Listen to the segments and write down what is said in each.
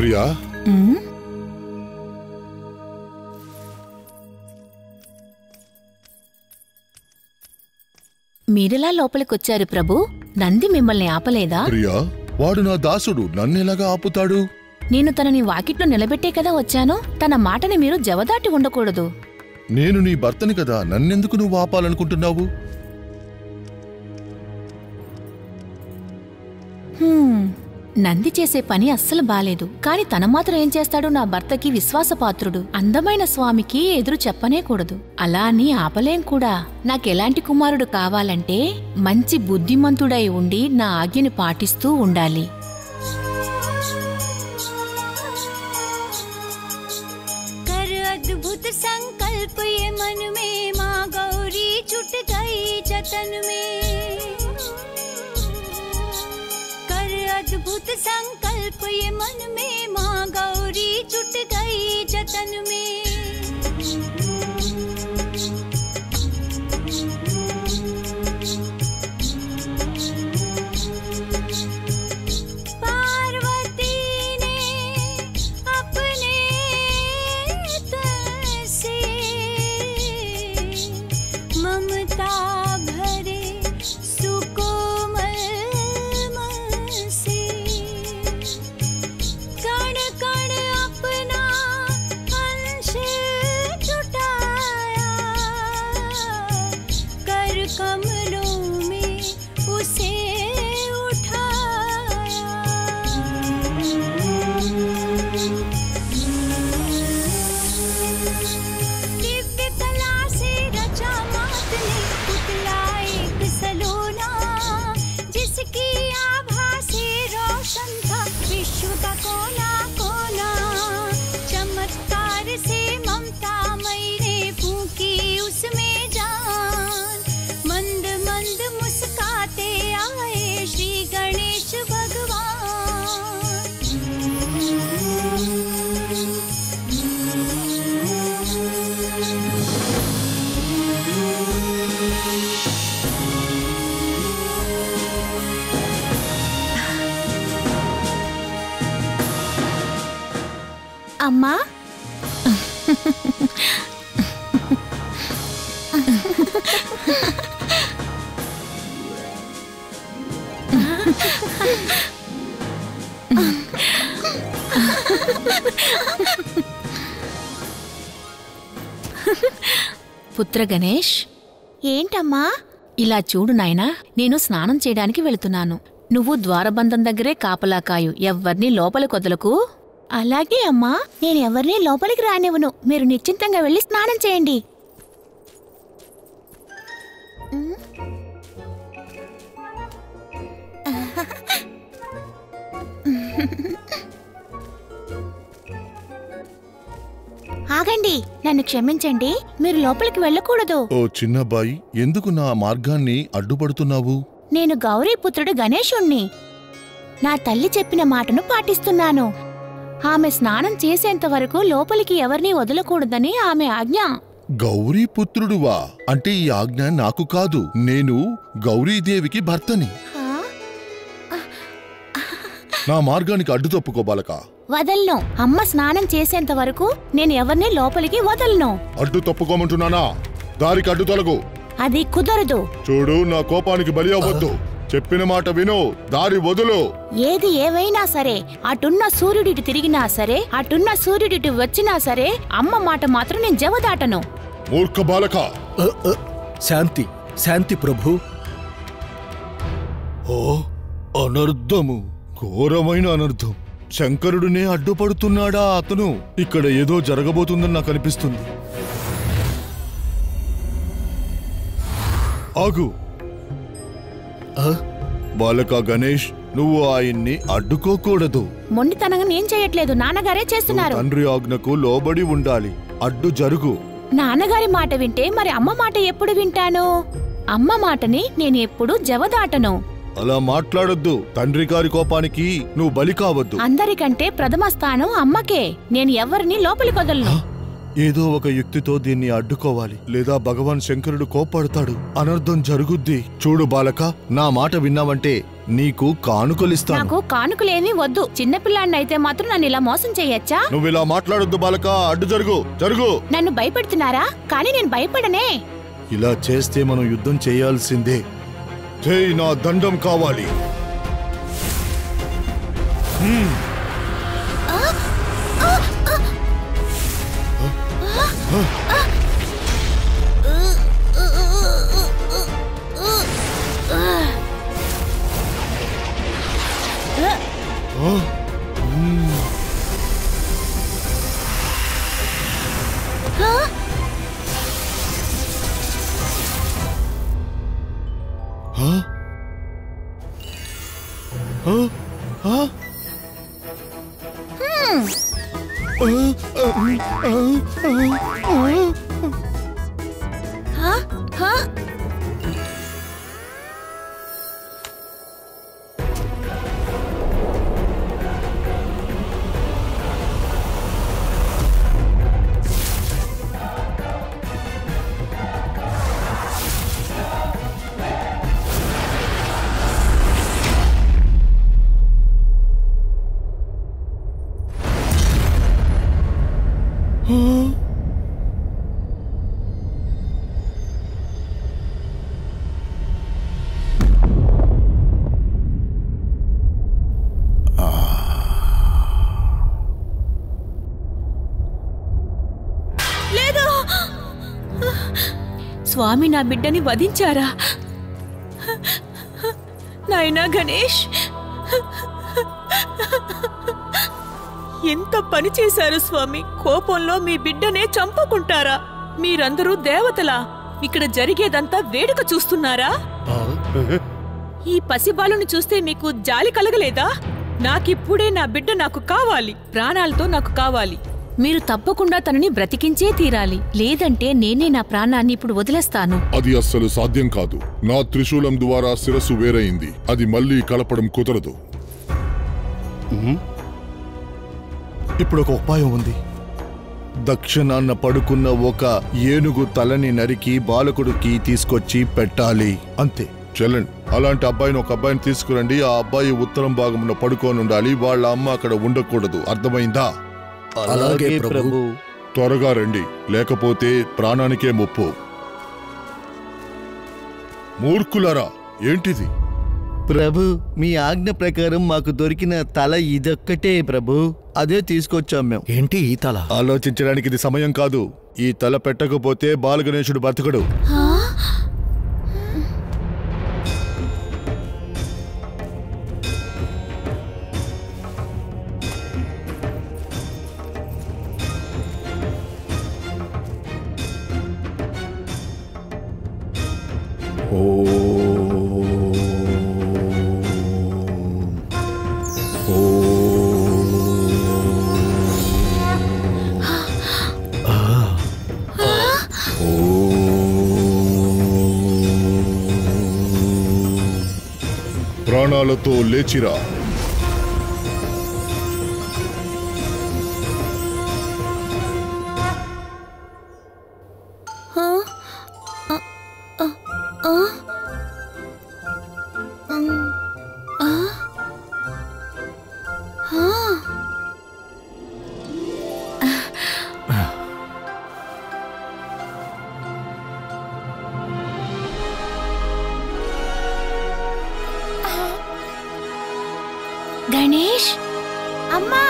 ప్రియా? మీరెలా లోపలికొచ్చారు ప్రభు? నంది మిమ్మల్ని ఆపలేదా? ప్రియా వాడు నా దాసుడు. నన్నెలాగా ఆపుతాడు? నేను తనని వాకిట్లో నిలబెట్టే కదా వచ్చాను? తన మాటని మీరు జవదాటి ఉండకూడదు. నేను నీ భర్తని కదా. నన్నెందుకు నువ్వు ఆపాలనుకుంటున్నావు? నంది చేసే పని అస్సలు బాలేదు. కాని తన మాత్రం ఏం చేస్తాడు నా భర్తకి విశ్వాసపాత్రుడు. అందమైన స్వామికి ఎదురు చెప్పనేకూడదు అలా అని ఆపలేం కూడా. నాకెలాంటి కుమారుడు కావాలంటే మంచి బుద్ధిమంతుడై ఉండి నా ఆజ్ఞని పాటిస్తూ ఉండాలి. సంకల్ప మనుమే మా గౌరీ చుట్ చతనుమే अद्भुत संकल्प ये मन में माँ गौरी जुट गई जतन में। అమ్మా. పుత్ర గణేష్. ఏంటమ్మా? ఇలా చూడు నాయనా నేను స్నానం చేయడానికి వెళుతున్నాను. నువ్వు ద్వారబంధం దగ్గరే కాపలా కాయు. ఎవ్వర్నీ లోపలి కొదలకు అలాగే అమ్మా నేను ఎవరిని లోపలికి రానివ్వను. మీరు నిశ్చింతంగా వెళ్ళి స్నానం చేయండి. ఆగండి నన్ను క్షమించండి. మీరు లోపలికి వెళ్ళకూడదు. ఓ చిన్నబ్బాయి ఎందుకు నా మార్గాన్ని అడ్డుపడుతున్నావు? నేను గౌరీపుత్రుడు గణేశుణ్ణి. నా తల్లి చెప్పిన మాటను పాటిస్తున్నాను. ఆమె స్నానం చేసేంత వరకు లోపలికి ఎవరినీ వదలకూడదని ఆమె ఆజ్ఞ. గౌరీ పుత్రుడువా అంటే ఈ ఆజ్ఞ నాకు కాదు. నేను గౌరీదేవికి భర్తని. నా మార్గానికి అడ్డు తప్పుకో బాలక. వదలను. అమ్మ స్నానం చేసేంత వరకు నేను ఎవరిని లోపలికి వదలను. అడ్డు తప్పుకోమంటున్నానా? దారికి అడ్డు తొలగు. అది కుదరదు. చూడు నా కోపానికి బలి అవ్వద్దు. చెప్పిన మాట విను. దారి వదులు. ఏది ఏవైనా సరే అటున్న సూర్యుడిటి తిరిగినా సరే అటున్న సూర్యుడిటి వచ్చినా సరే అమ్మ మాట మాత్రం నేను జవదాటను. మూర్ఖ బాలక. శాంతి శాంతి ప్రభు. ఓ అనర్థము ఘోరమైన అనర్థం శంకరుడినే అడ్డుపడుతున్నాడా అతను? ఇక్కడ ఏదో జరగబోతుందని నాకు అనిపిస్తుంది. ఆగు. అ, బాలక గణేష్ నువ్వు ఆయన్ని అడ్డుకోకూడదు. మొండితనంగా నేను చేయట్లేదు. నాన్నగారే చేస్తున్నారు. తండ్రి ఆజ్ఞకు లోబడి ఉండాలి. అడ్డు జరుగు. నాన్నగారి మాట వింటే మరి అమ్మ మాట ఎప్పుడు వింటాను? అమ్మ మాటని నేను ఎప్పుడు జవదాటను. అలా మాట్లాడొద్దు. తండ్రి గారి కోపానికి నువ్వు బలి కావద్దు. అందరికంటే ప్రథమ స్థానం అమ్మకే. నేను ఎవరిని లోపలికి వదలను. ఏదో ఒక యుక్తితో దీన్ని అడ్డుకోవాలి. లేదా భగవాన్ శంకరుడు కోప్పడతాడు. అనర్థం జరుగుద్ది. చూడు బాలక నా మాట విన్నావంటే నీకు కానుకలిస్తాను. నాకు కానుకలేమీ వద్దు. చిన్నపిల్లాడిని అయితే మాత్రం నన్ను ఇలా మోసం చేయొచ్చా? నువ్వు ఇలా మాట్లాడొద్దు బాలక. అడ్డు జరుగు. జరుగు. నన్ను భయపెడుతున్నారా? కానీ నేను భయపడనే. ఇలా చేస్తే మనం యుద్ధం చేయాల్సిందే. చేయి నా దండం కావాలి. Oh! హా? లేదు స్వామి నా బిడ్డని వధించారా? నాయనా గణేష్! ఎంత పని చేశారు స్వామి? కోపంలో మీ బిడ్డనే చంపుకుంటారా? మీరందరూ దేవతలా? ఇక్కడ జరిగేదంతా వేడుక చూస్తున్నారా? ఈ పసిబాలుని చూస్తే మీకు జాలి కలగలేదా? నాకిప్పుడే నా బిడ్డ నాకు కావాలి. ప్రాణాలతో నాకు కావాలి. మీరు తప్పకుండా తనని బ్రతికించే తీరాలి. లేదంటే నేనే నా ప్రాణాన్ని ఇప్పుడు వదిలేస్తాను. అది అస్సలు సాధ్యం కాదు. నా త్రిశూలం ద్వారా శిరస్సు వేరైంది. అది మళ్ళీ కలపడం కుదరదు. ఇప్పుడు ఒక ఉపాయం ఉంది. దక్షిణాన్న పడుకున్న ఒక ఏనుగు తలని నరికి బాలకుడికి తీసుకొచ్చి పెట్టాలి. అంతే. చెల్లండి అలాంటి అబ్బాయిని ఒక అబ్బాయిని తీసుకురండి. ఆ అబ్బాయి ఉత్తరం భాగంలో పడుకొని ఉండాలి వాళ్ళ అమ్మ అక్కడ ఉండకూడదు. అర్థమైందా? అలాగే ప్రభు. త్వరగా రండి లేకపోతే ప్రాణానికే ముప్పు. మూర్ఖులరా ఏంటిది? ప్రభు మీ ఆజ్ఞ ప్రకారం మాకు దొరికిన తల ఇదొక్కటే ప్రభు. అదే తీసుకొచ్చాం మేము. ఏంటి ఈ తల? ఆలోచించడానికి ఇది సమయం కాదు. ఈ తల పెట్టకపోతే బాలగణేశుడు బతకడు. ప్రాణాలతో లేచిరా గణేష్? అమ్మా!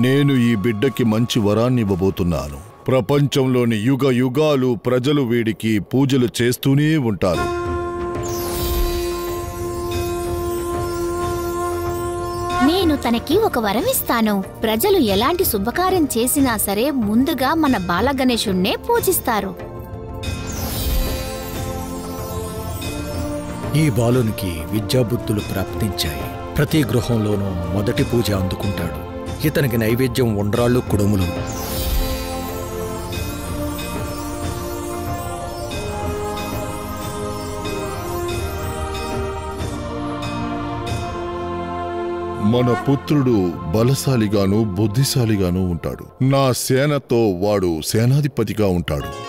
నేను ఈ బిడ్డకి మంచి వరాన్ని ఇవ్వబోతున్నాను. ప్రపంచంలోని యుగ యుగాలు ప్రజలు వీడికి పూజలు చేస్తూనే ఉంటారు. తనకి ఒక వరం ఇస్తాను. ప్రజలు ఎలాంటి శుభకార్యం చేసినా సరే ముందుగా మన బాలగణేశుణ్ణే పూజిస్తారు. ఈ బాలునికి విద్యాబుద్ధులు ప్రాప్తించాయి. ప్రతి గృహంలోనూ మొదటి పూజ అందుకుంటాడు. ఇతనికి నైవేద్యం ఉండ్రాళ్ళు కుడుములు. మన పుత్రుడు బలశాలిగాను బుద్ధిశాలిగాను ఉంటాడు. నా సేనతో వాడు సేనాధిపతిగా ఉంటాడు.